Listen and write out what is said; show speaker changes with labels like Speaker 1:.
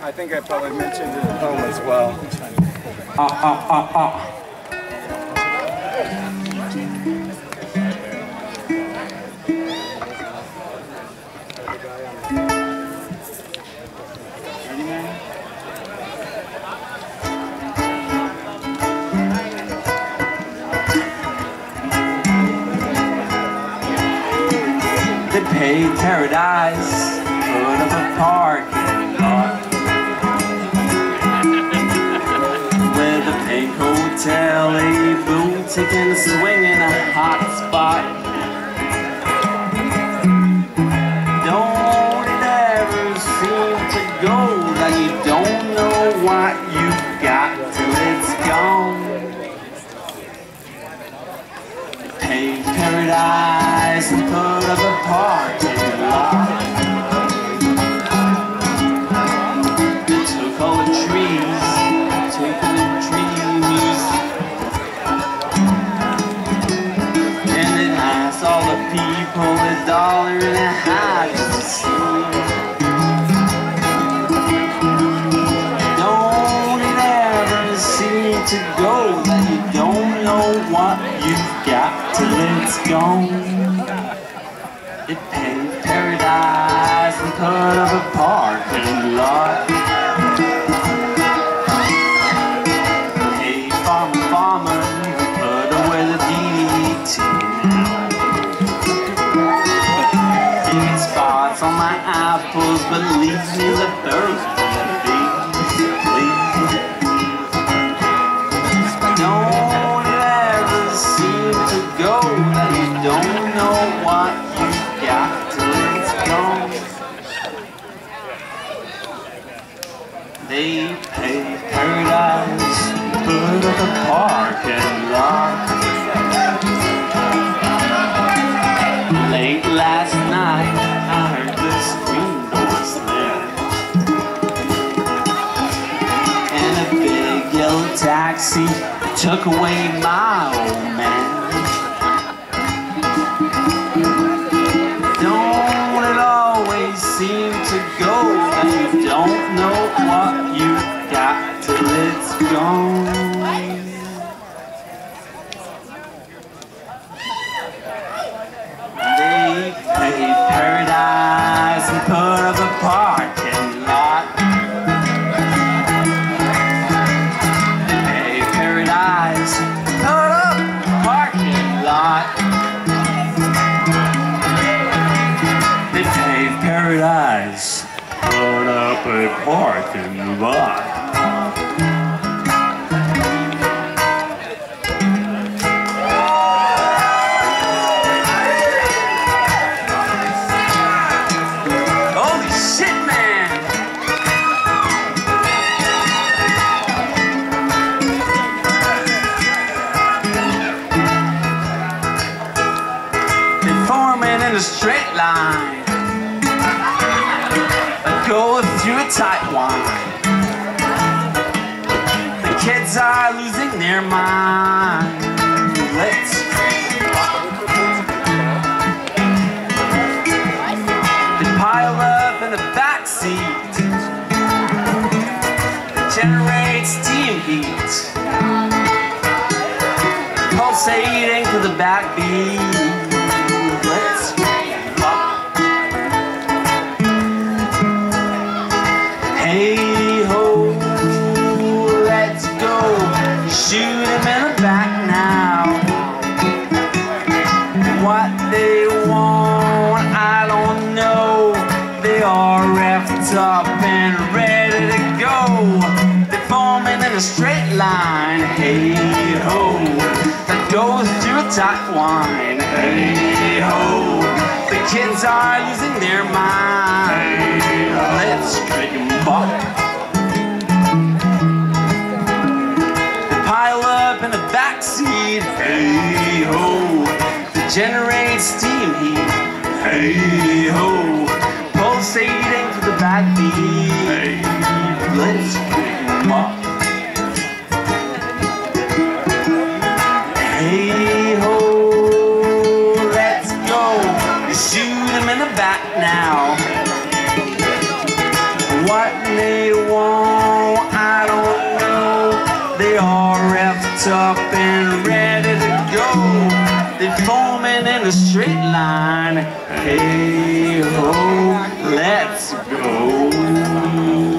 Speaker 1: I think I probably mentioned it at home as well.
Speaker 2: Ah, ah, ah, ah. They paid paradise, put up a parking hotel, a boutique and a hot spot. Don't it ever seem to go that you don't know what you've got till it's gone? Pay paradise and put up a parking lot. People a dollar and a half to see. Don't it ever seem to go that you don't know what you've got till it's gone? It paid paradise and put up a parking lot. Apples, but leave me the birds and the bees, please. Don't it ever seem to go that you don't know what you got till it's gone. They pay paradise, put up a parking taxi took away my old man. A parking. Holy shit, man! In a straight line. Go through a tight one. The kids are losing their mind. Let's They pile up in the back seat. It generates steam heat. Pulsating to the backbeat. A straight line. Hey ho, that goes through a tight wine. Hey ho, the kids are losing their mind. Let's drink drink 'em up. pile up in the backseat. Hey ho, to generate steam heat. Hey ho, pulsating to the backbeat. Hey, let's pick They foaming in a straight line. Hey ho, let's go.